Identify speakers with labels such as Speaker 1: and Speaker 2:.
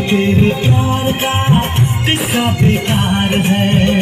Speaker 1: तेरे प्यार का किस्सा बेकार है।